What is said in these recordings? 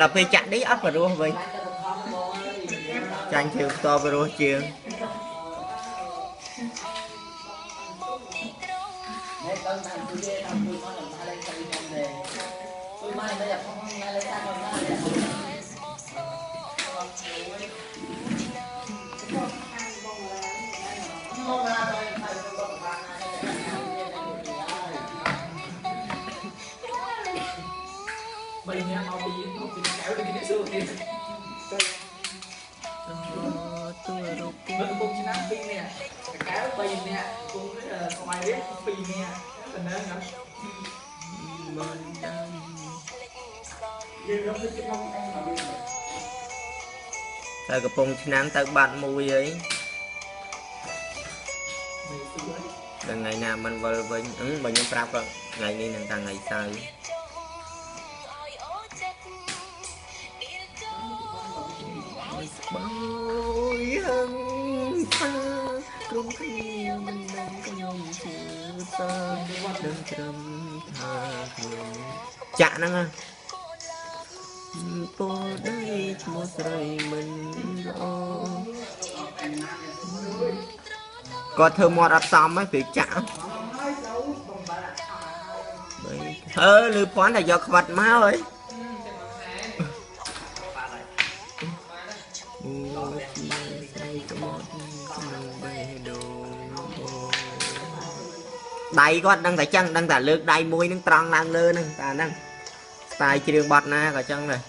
ដល់ពេលចាក់នេះអត់បរោះវិញចាញ់ជើងផ្ទាល់បរោះជាង Hãy subscribe cho kênh Ghiền Mì Gõ Để không bỏ lỡ những video 20នាក់មកពីមកពីកៅដូចគ្នាសួរគេទៅទូរូបគេមកឆ្នាំ2នាក់កៅ3នាក់គុំស្វាយរៀង2នាក់ទៅនៅណាមកចាំយើងរកទៅក្នុងអង្គមកវិញទៅកំពង់ឆ្នាំងទៅបាត់មួយអីថ្ងៃណាមិនវិលវិញអឺបើខ្ញុំប្រាប់គាត់ថ្ងៃនេះនឹងតាំងថ្ងៃសៅរ៍ បយហឹងថាក្រុមគ្នាមិនដឹងខ្ញុំជឿសាដឹងត្រឹមថាខ្ញុំចាក់ហ្នឹងហ៎ពោដៃឈ្មោះស្រីមិនល្អគាត់ធ្វើមាត់អត់សមហ្នឹងពេលចាក់អឺលឺពាន់តែយកខ្វាត់មកហើយ ជាស្រីក្បត់ក្នុងបេះដូងដៃគាត់ដឹងតែចឹងដឹងតែលើកដៃមួយនឹងត្រង់ឡើងលើហ្នឹងតាហ្នឹងស្ទាយជ្រៀងបត់ណាក៏ចឹងដែរ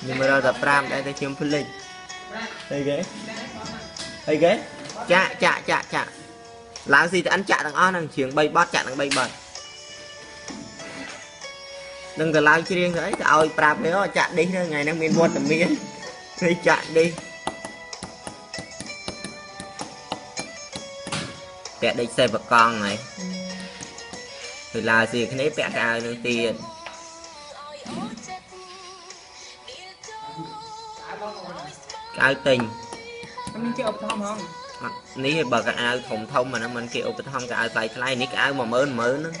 ខ្ញុំមើលតែ5ដែរតែខ្ញុំភ្លេចអីគេអីគេចាក់ចាក់ចាក់ចាក់ឡើងស៊ីតអិនចាក់ទាំងអស់ហ្នឹងជ្រៀង3បត់ចាក់ទាំង3បត់នឹងទៅឡើងជ្រៀងទៅអីទៅឲ្យប្រាប់គេអូចាក់ឌីសហ្នឹងថ្ងៃហ្នឹងមានវត្តមាន គេចាក់ឌីសពាក់ដេកសេបកង់ហើយទៅឡាស៊ីគ្នាពាក់កៅអៅនឹងទៀតកៅទិញខ្ញុំជិះអបថមហងអត់នេះបើកៅអៅធំធំអាហ្នឹងมันគេឧបត្ថម្ភកៅអៅថ្លៃថ្លៃនេះកៅអៅ10000 10000ហ្នឹង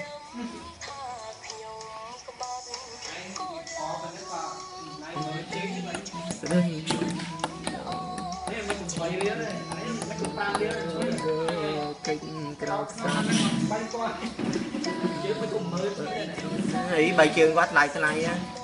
ស្ដីនេះមិនស្វ័យរៀលទេនេះមិនគុំ5រៀលជួយកិច្ចក្រោកសា3គាត់យើងមិនគុំមើលទេអីបើជើងគាត់ថ្លៃថ្លៃហ្នឹង